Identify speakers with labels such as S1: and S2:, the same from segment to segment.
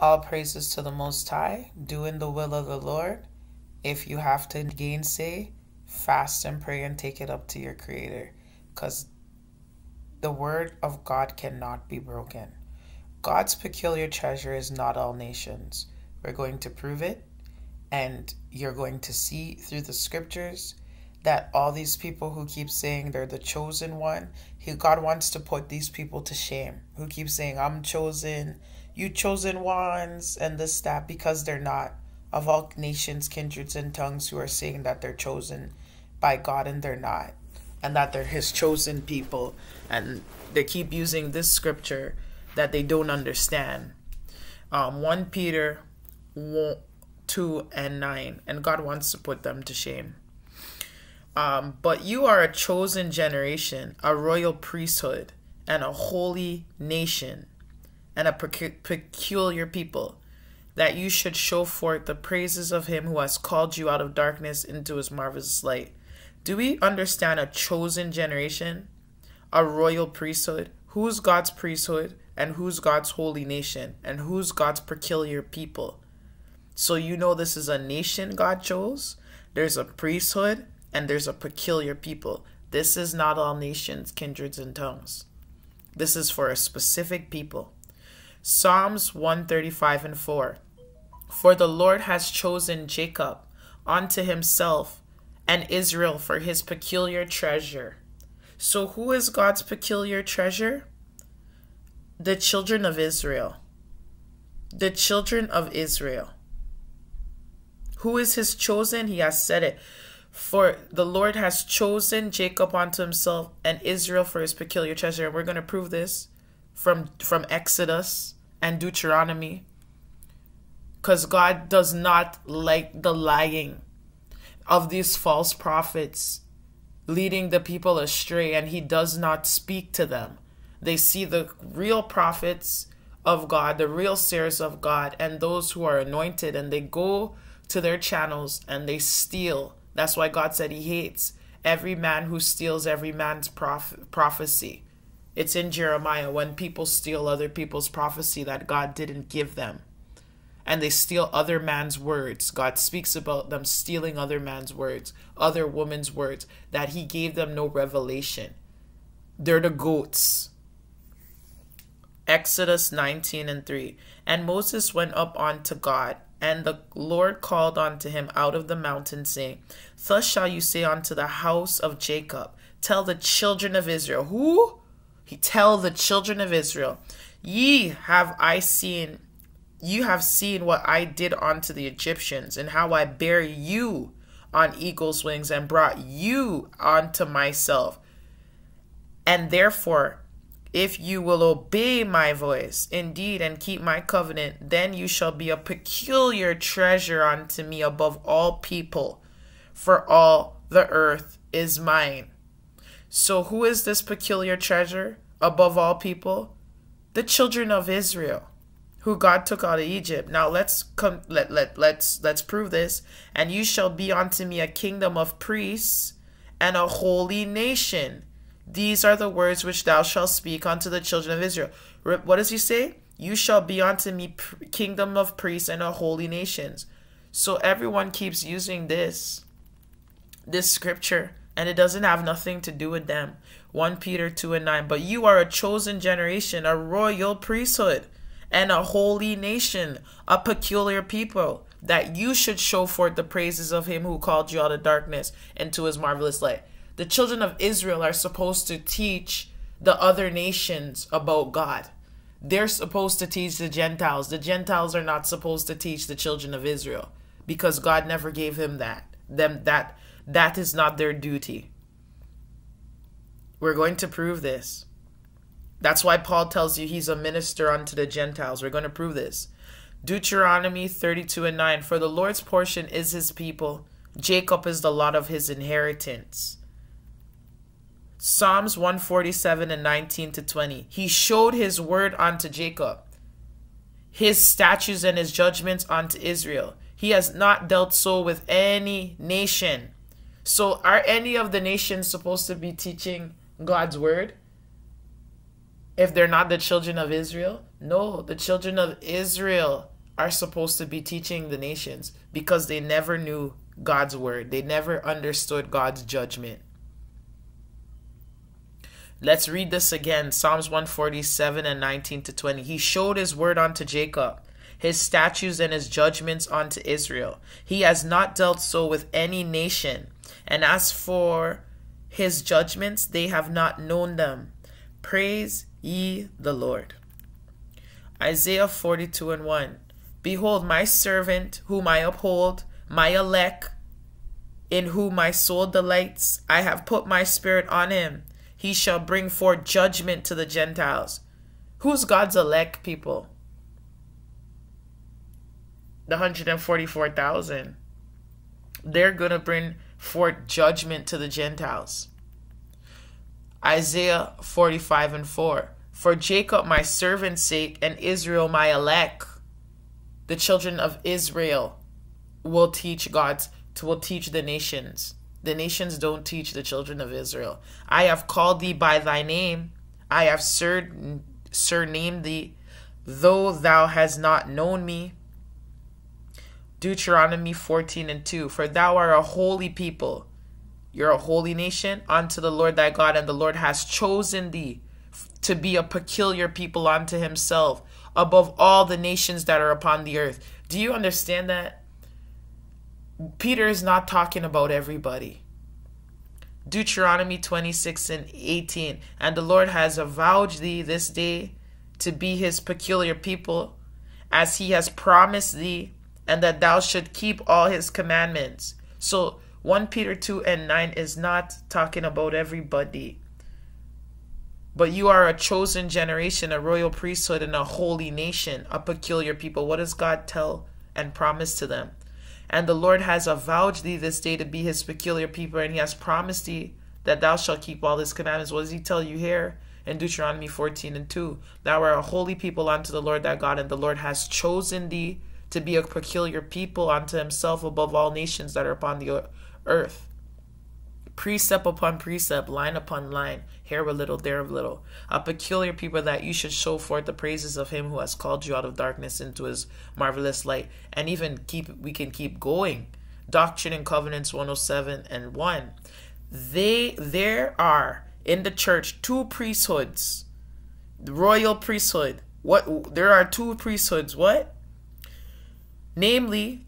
S1: All praises to the Most High, doing the will of the Lord. If you have to gainsay, fast and pray and take it up to your Creator, because the word of God cannot be broken. God's peculiar treasure is not all nations. We're going to prove it, and you're going to see through the scriptures that all these people who keep saying they're the chosen one, he, God wants to put these people to shame. Who keep saying, I'm chosen, you chosen ones, and this, that, because they're not. Of all nations, kindreds, and tongues who are saying that they're chosen by God and they're not, and that they're his chosen people. And they keep using this scripture that they don't understand. Um, 1 Peter 1, 2 and 9, and God wants to put them to shame. Um, but you are a chosen generation, a royal priesthood, and a holy nation, and a peculiar people, that you should show forth the praises of him who has called you out of darkness into his marvelous light. Do we understand a chosen generation, a royal priesthood? Who's God's priesthood, and who's God's holy nation, and who's God's peculiar people? So you know this is a nation God chose. There's a priesthood and there's a peculiar people. This is not all nations, kindreds, and tongues. This is for a specific people. Psalms 135 and 4. For the Lord has chosen Jacob unto himself and Israel for his peculiar treasure. So, who is God's peculiar treasure? The children of Israel. The children of Israel. Who is his chosen? He has said it. For the Lord has chosen Jacob unto himself and Israel for his peculiar treasure. And we're going to prove this from from Exodus and Deuteronomy. Because God does not like the lying of these false prophets leading the people astray, and he does not speak to them. They see the real prophets of God, the real seers of God, and those who are anointed, and they go to their channels and they steal that's why God said he hates every man who steals every man's proph- prophecy. It's in Jeremiah when people steal other people's prophecy that God didn't give them. And they steal other man's words. God speaks about them stealing other man's words, other woman's words, that he gave them no revelation. They're the goats. Exodus 19 and 3. And Moses went up unto God and the Lord called unto him out of the mountain, saying, Thus shall you say unto the house of Jacob, Tell the children of Israel. Who? He tell the children of Israel, Ye have I seen, you have seen what I did unto the Egyptians, and how I bare you on eagle's wings and brought you unto myself. And therefore if you will obey my voice indeed and keep my covenant, then you shall be a peculiar treasure unto me above all people, for all the earth is mine. So, who is this peculiar treasure above all people? The children of Israel, who God took out of Egypt. Now let's come let, let let's let's prove this. And you shall be unto me a kingdom of priests and a holy nation. These are the words which thou shalt speak unto the children of Israel. What does he say? You shall be unto me kingdom of priests and a holy nations. So everyone keeps using this, this scripture, and it doesn't have nothing to do with them. 1 Peter 2 and 9. But you are a chosen generation, a royal priesthood, and a holy nation, a peculiar people, that you should show forth the praises of him who called you out of darkness into his marvelous light the children of Israel are supposed to teach the other nations about God. They're supposed to teach the Gentiles. The Gentiles are not supposed to teach the children of Israel because God never gave him that. Them that that is not their duty. We're going to prove this. That's why Paul tells you he's a minister unto the Gentiles. We're going to prove this. Deuteronomy 32 and 9 For the Lord's portion is his people, Jacob is the lot of his inheritance. Psalms 147 and 19 to 20. He showed his word unto Jacob, his statutes and his judgments unto Israel. He has not dealt so with any nation. So, are any of the nations supposed to be teaching God's word? if they're not the children of Israel? No, the children of Israel are supposed to be teaching the nations because they never knew God's word. They never understood God's judgment. Let's read this again Psalms 147 and 19 to 20. He showed his word unto Jacob, his statutes and his judgments unto Israel. He has not dealt so with any nation. And as for his judgments, they have not known them. Praise ye the Lord. Isaiah 42 and 1. Behold, my servant, whom I uphold, my elect, in whom my soul delights. I have put my spirit on him. He shall bring forth judgment to the Gentiles. Who's God's elect people? The 144,000. They're going to bring forth judgment to the Gentiles. Isaiah 45 and 4. For Jacob my servant's sake and Israel my elect the children of Israel will teach God's will teach the nations. The nations don't teach the children of Israel. I have called thee by thy name. I have sur- surnamed thee, though thou hast not known me. Deuteronomy 14 and 2. For thou art a holy people. You're a holy nation unto the Lord thy God, and the Lord has chosen thee to be a peculiar people unto himself above all the nations that are upon the earth. Do you understand that? Peter is not talking about everybody. Deuteronomy 26 and 18. And the Lord has avowed thee this day to be his peculiar people, as he has promised thee, and that thou should keep all his commandments. So 1 Peter 2 and 9 is not talking about everybody. But you are a chosen generation, a royal priesthood, and a holy nation, a peculiar people. What does God tell and promise to them? And the Lord has avowed thee this day to be his peculiar people, and he has promised thee that thou shalt keep all his commandments. What does he tell you here? In Deuteronomy 14 and 2. Thou art a holy people unto the Lord thy God, and the Lord has chosen thee to be a peculiar people unto himself above all nations that are upon the earth precept upon precept, line upon line, here a little, there a little. A peculiar people that you should show forth the praises of him who has called you out of darkness into his marvelous light. And even keep we can keep going. Doctrine and Covenants 107 and 1. They there are in the church two priesthoods. The royal priesthood. What there are two priesthoods. What? Namely,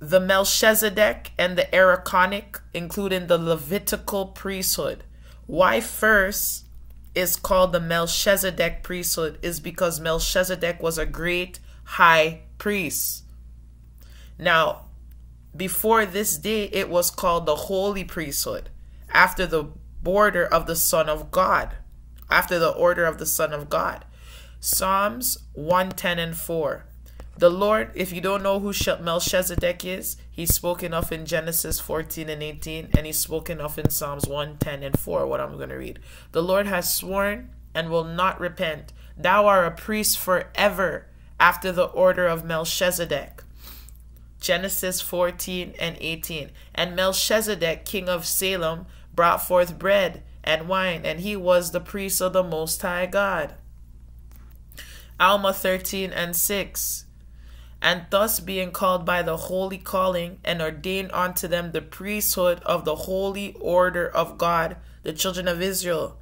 S1: the Melchizedek and the Aaronic, including the Levitical priesthood. Why first is called the Melchizedek priesthood is because Melchizedek was a great high priest. Now, before this day, it was called the holy priesthood, after the border of the Son of God, after the order of the Son of God. Psalms 110 and 4. The Lord, if you don't know who Melchizedek is, he's spoken of in Genesis 14 and 18, and he's spoken of in Psalms 110 and 4, what I'm going to read. The Lord has sworn and will not repent. Thou art a priest forever after the order of Melchizedek. Genesis 14 and 18. And Melchizedek, king of Salem, brought forth bread and wine, and he was the priest of the Most High God. Alma 13 and 6 and thus being called by the holy calling and ordained unto them the priesthood of the holy order of God, the children of Israel,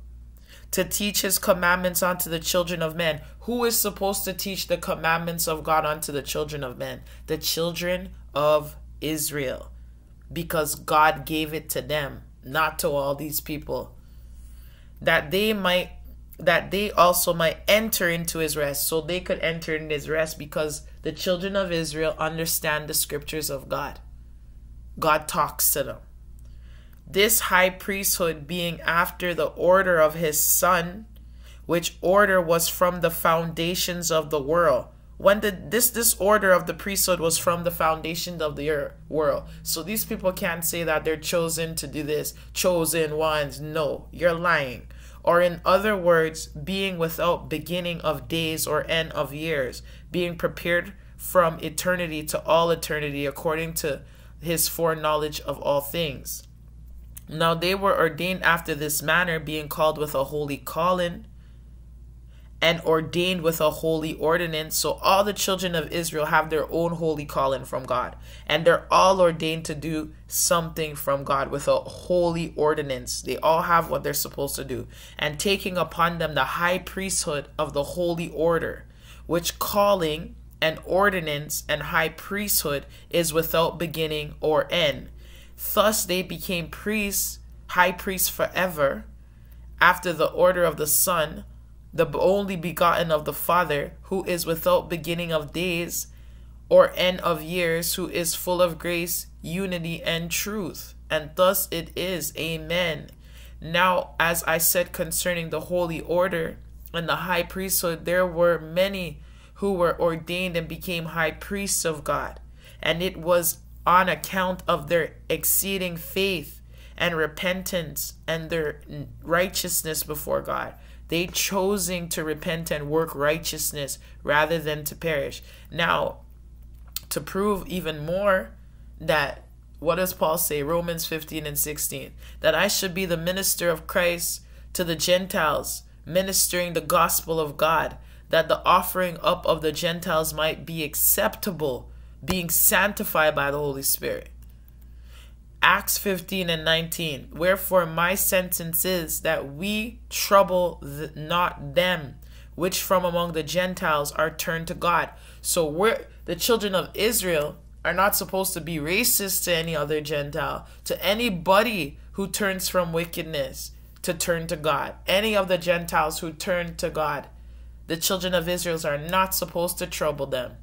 S1: to teach his commandments unto the children of men. Who is supposed to teach the commandments of God unto the children of men? The children of Israel. Because God gave it to them, not to all these people. That they might that they also might enter into his rest. So they could enter in his rest because the children of Israel understand the scriptures of God. God talks to them. This high priesthood being after the order of his son, which order was from the foundations of the world. When did this this order of the priesthood was from the foundations of the world. So these people can't say that they're chosen to do this, chosen ones. No, you're lying or in other words, being without beginning of days or end of years, being prepared from eternity to all eternity according to his foreknowledge of all things. Now they were ordained after this manner, being called with a holy calling, and ordained with a holy ordinance. So all the children of Israel have their own holy calling from God. And they're all ordained to do something from God with a holy ordinance. They all have what they're supposed to do. And taking upon them the high priesthood of the holy order, which calling and ordinance and high priesthood is without beginning or end. Thus they became priests, high priests forever, after the order of the Son the only begotten of the Father, who is without beginning of days or end of years, who is full of grace, unity, and truth. And thus it is. Amen. Now, as I said concerning the holy order and the high priesthood, there were many who were ordained and became high priests of God. And it was on account of their exceeding faith and repentance and their righteousness before God they choosing to repent and work righteousness rather than to perish. Now, to prove even more that what does Paul say? Romans 15 and 16. That I should be the minister of Christ to the Gentiles, ministering the gospel of God, that the offering up of the Gentiles might be acceptable, being sanctified by the Holy Spirit. Acts 15 and 19. Wherefore my sentence is that we trouble the, not them which from among the Gentiles are turned to God. So we're the children of Israel are not supposed to be racist to any other Gentile, to anybody who turns from wickedness to turn to God. Any of the Gentiles who turn to God, the children of Israel are not supposed to trouble them.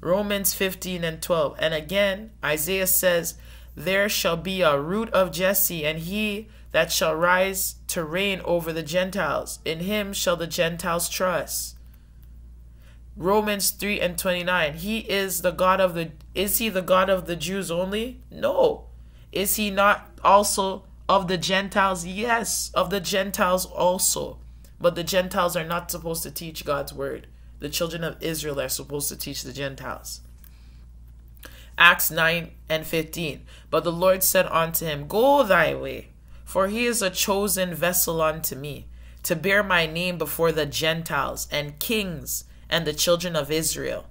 S1: Romans 15 and 12. And again, Isaiah says, there shall be a root of Jesse, and he that shall rise to reign over the Gentiles. In him shall the Gentiles trust. Romans 3 and 29. He is the God of the is he the God of the Jews only? No. Is he not also of the Gentiles? Yes, of the Gentiles also. But the Gentiles are not supposed to teach God's word. The children of Israel are supposed to teach the Gentiles. Acts 9 and 15. But the Lord said unto him, Go thy way, for he is a chosen vessel unto me, to bear my name before the Gentiles and kings and the children of Israel.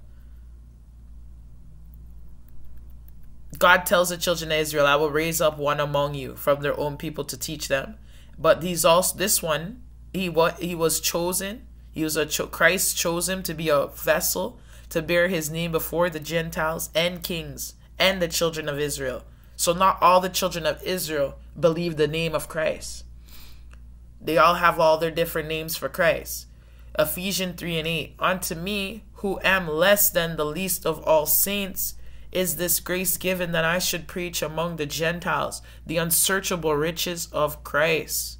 S1: God tells the children of Israel, I will raise up one among you from their own people to teach them. But these also this one, he what he was chosen. He was a cho- Christ chose him to be a vessel to bear his name before the Gentiles and kings and the children of Israel. So not all the children of Israel believe the name of Christ. They all have all their different names for Christ. Ephesians 3 and 8. Unto me, who am less than the least of all saints, is this grace given that I should preach among the Gentiles the unsearchable riches of Christ.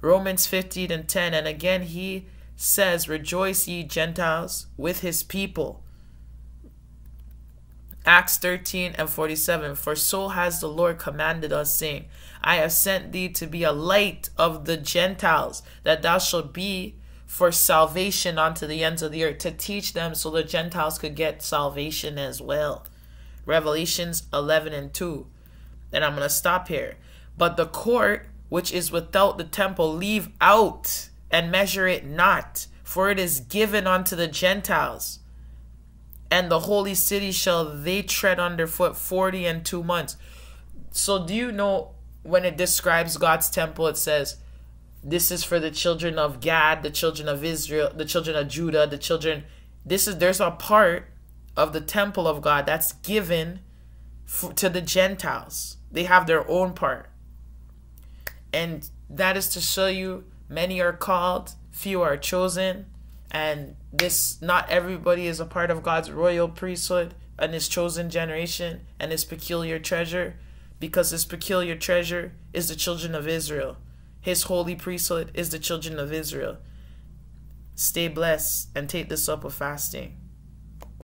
S1: Romans 15 and 10. And again, he says, Rejoice, ye Gentiles, with his people. Acts 13 and 47 For so has the Lord commanded us, saying, I have sent thee to be a light of the Gentiles, that thou shalt be for salvation unto the ends of the earth, to teach them so the Gentiles could get salvation as well. Revelations 11 and 2. And I'm going to stop here. But the court which is without the temple leave out and measure it not, for it is given unto the Gentiles. And the holy city shall they tread underfoot forty and two months. So, do you know when it describes God's temple, it says, This is for the children of Gad, the children of Israel, the children of Judah, the children. This is, there's a part of the temple of God that's given to the Gentiles. They have their own part. And that is to show you Many are called, few are chosen, and this not everybody is a part of God's royal priesthood and his chosen generation and his peculiar treasure, because his peculiar treasure is the children of Israel. His holy priesthood is the children of Israel. Stay blessed and take this up with fasting.